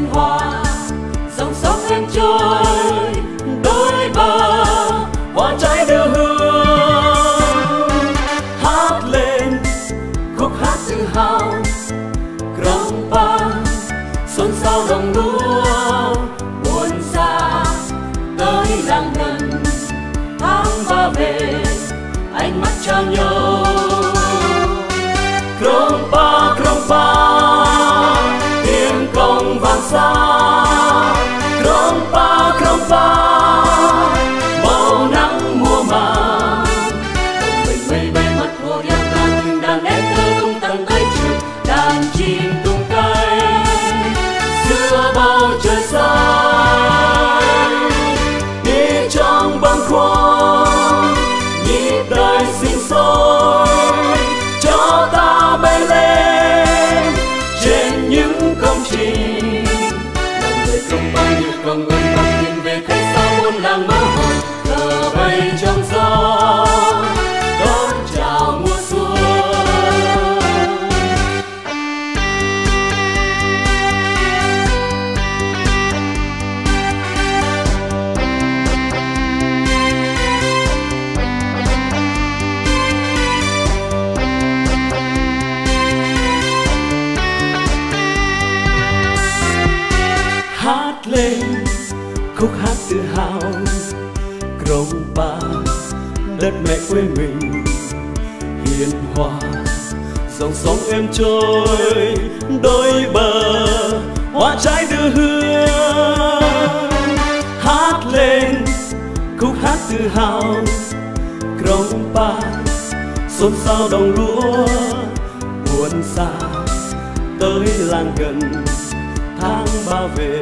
one. Đàn chim tung cánh giữa bao trời xanh. Đi trong băng khoăn nhịp đời sinh sôi, cho ta bay lên trên những công trình. Lòng người sông bay như con người bằng nhìn về khách xa muôn làng mơ hồ thờ bay cho hát lên, khúc hát tự hào. Krompa đất mẹ quê mình, hiền hòa. Dòng sông êm trôi, đôi bờ, hoa trái đưa hương. Hát lên, khúc hát tự hào. Krompa xôn xao đồng lúa. Buồn xa, tới làng gần tháng ba về,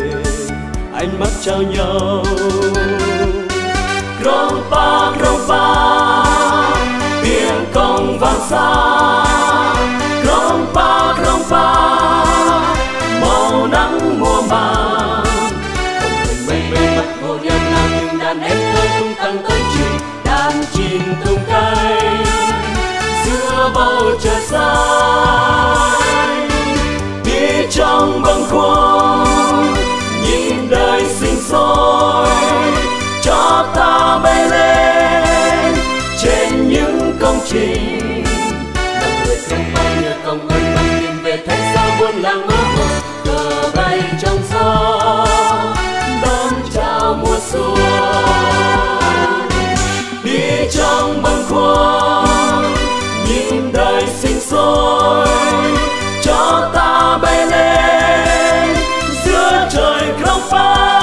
ánh mắt trao nhau. Grompa Grompa tiếng công vang xa. Grompa Grompa màu nắng mùa màng. Đồng bình mây mây mắt hồ nhân nam những đàn em thơ tung tăng tới trường đàn chim tung cánh giữa bầu trời xanh đi trong băng khuôn Come grandpa.